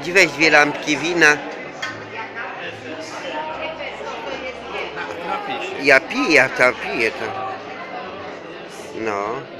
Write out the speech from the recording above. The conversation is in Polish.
Idź weź dwie lampki wina. Ja piję, ja to piję to. No.